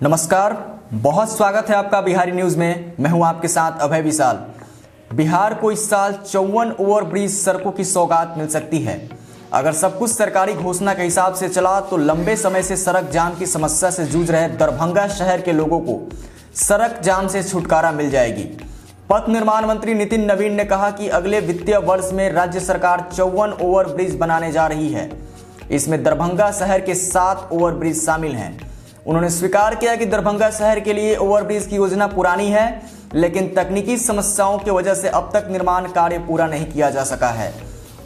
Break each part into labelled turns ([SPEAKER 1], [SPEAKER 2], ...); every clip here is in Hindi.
[SPEAKER 1] नमस्कार, बहुत स्वागत है आपका बिहारी न्यूज़ में। मैं हूँ आपके साथ अभय विशाल। बिहार को इस साल चौवन ओवरब्रिज सड़कों की सौगात मिल सकती है। अगर सब कुछ सरकारी घोषणा के हिसाब से चला तो लंबे समय से सड़क जाम की समस्या से जूझ रहे दरभंगा शहर के लोगों को सड़क जाम से छुटकारा मिल जाएगी। पथ निर्माण मंत्री नितिन नवीन ने कहा कि अगले वित्तीय वर्ष में राज्य सरकार चौवन ओवरब्रिज बनाने जा रही है। इसमें दरभंगा शहर के सात ओवरब्रिज शामिल हैं। उन्होंने स्वीकार किया कि दरभंगा शहर के लिए ओवरब्रिज की योजना पुरानी है, लेकिन तकनीकी समस्याओं की वजह से अब तक निर्माण कार्य पूरा नहीं किया जा सका है।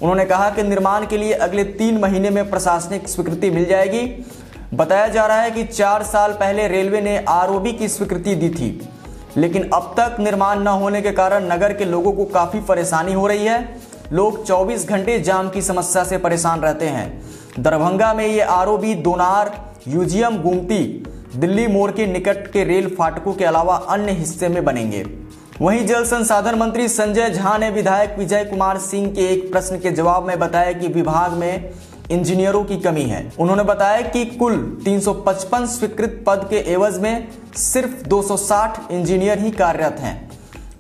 [SPEAKER 1] उन्होंने कहा कि निर्माण के लिए अगले तीन महीने में प्रशासनिक स्वीकृति मिल जाएगी। बताया जा रहा है कि चार साल पहले रेलवे ने आरओबी की स्वीकृति दी थी, लेकिन अब तक निर्माण न होने के कारण नगर के लोगों को काफ़ी परेशानी हो रही है। लोग 24 घंटे जाम की समस्या से परेशान रहते हैं। दरभंगा में ये आर दोनार यूजियम गुमती दिल्ली मोड़ के निकट के रेल फाटकों के अलावा अन्य हिस्से में बनेंगे। वहीं जल संसाधन मंत्री संजय झा ने विधायक विजय कुमार सिंह के एक प्रश्न के जवाब में बताया कि विभाग में इंजीनियरों की कमी है। उन्होंने बताया कि कुल 355 स्वीकृत पद के एवज में सिर्फ़ 260 इंजीनियर ही कार्यरत हैं।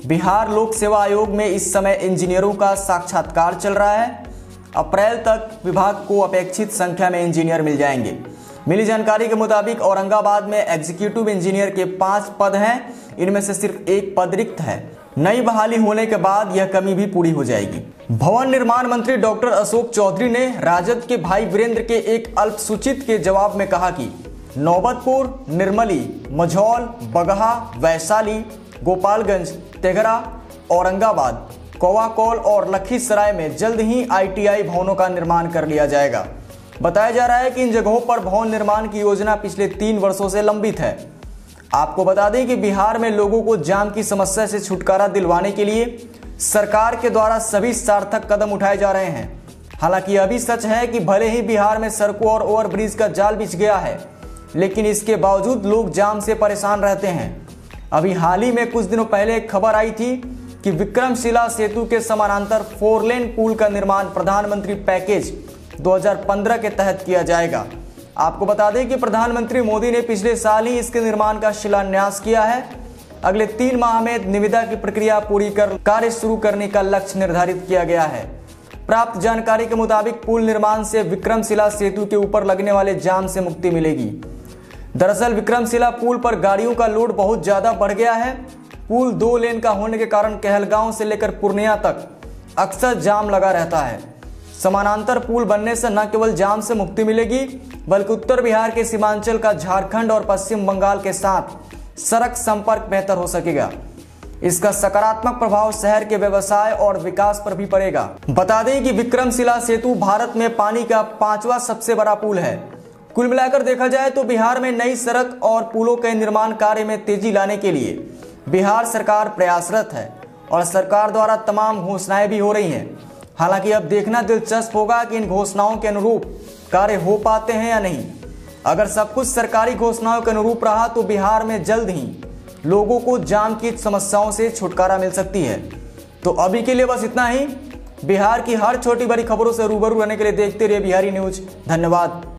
[SPEAKER 1] बिहार लोक सेवा आयोग में इस समय इंजीनियरों का साक्षात्कार चल रहा है। अप्रैल तक विभाग को अपेक्षित संख्या में इंजीनियर मिल जाएँगे। मिली जानकारी के मुताबिक औरंगाबाद में एग्जीक्यूटिव इंजीनियर के पाँच पद हैं। इनमें से सिर्फ़ एक पद रिक्त है। नई बहाली होने के बाद यह कमी भी पूरी हो जाएगी। भवन निर्माण मंत्री डॉक्टर अशोक चौधरी ने राजद के भाई वीरेंद्र के एक अल्पसूचित के जवाब में कहा कि नौबतपुर, निर्मली, मझौल, बगहा, वैशाली, गोपालगंज, तेघरा, औरंगाबाद, कोवाकोल और लखीसराय में जल्द ही आईटीआई भवनों का निर्माण कर लिया जाएगा। बताया जा रहा है कि इन जगहों पर भवन निर्माण की योजना पिछले तीन वर्षों से लंबित है। आपको बता दें कि बिहार में लोगों को जाम की समस्या से छुटकारा दिलवाने के लिए सरकार के द्वारा सभी सार्थक कदम उठाए जा रहे हैं। हालाँकि अभी सच है कि भले ही बिहार में सड़कों और ओवरब्रिज का जाल बिछ गया है, लेकिन इसके बावजूद लोग जाम से परेशान रहते हैं। अभी हाल ही में कुछ दिनों पहले एक खबर आई थी कि विक्रमशिला सेतु के समानांतर फोर लेन पुल का निर्माण प्रधानमंत्री पैकेज 2015 के तहत किया जाएगा। आपको बता दें कि प्रधानमंत्री मोदी ने पिछले साल ही इसके निर्माण का शिलान्यास किया है। अगले तीन माह में निविदा की प्रक्रिया पूरी कर कार्य शुरू करने का लक्ष्य निर्धारित किया गया है। प्राप्त जानकारी के मुताबिक पुल निर्माण से विक्रमशिला सेतु के ऊपर लगने वाले जाम से मुक्ति मिलेगी। दरअसल विक्रमशिला पुल पर गाड़ियों का लोड बहुत ज़्यादा बढ़ गया है। पुल दो लेन का होने के कारण कहलगांव से लेकर पूर्णिया तक अक्सर जाम लगा रहता है। समानांतर पुल बनने से न केवल जाम से मुक्ति मिलेगी, बल्कि उत्तर बिहार के सीमांचल का झारखंड और पश्चिम बंगाल के साथ सड़क संपर्क बेहतर हो सकेगा। इसका सकारात्मक प्रभाव शहर के व्यवसाय और विकास पर भी पड़ेगा। बता दें कि विक्रमशिला सेतु भारत में पानी का पांचवा सबसे बड़ा पुल है। कुल मिलाकर देखा जाए तो बिहार में नई सड़क और पुलों के निर्माण कार्य में तेज़ी लाने के लिए बिहार सरकार प्रयासरत है और सरकार द्वारा तमाम घोषणाएँ भी हो रही हैं। हालाँकि अब देखना दिलचस्प होगा कि इन घोषणाओं के अनुरूप कार्य हो पाते हैं या नहीं। अगर सब कुछ सरकारी घोषणाओं के अनुरूप रहा तो बिहार में जल्द ही लोगों को जाम की समस्याओं से छुटकारा मिल सकती है। तो अभी के लिए बस इतना ही। बिहार की हर छोटी बड़ी खबरों से रूबरू रहने के लिए देखते रहिए बिहारी न्यूज़। धन्यवाद।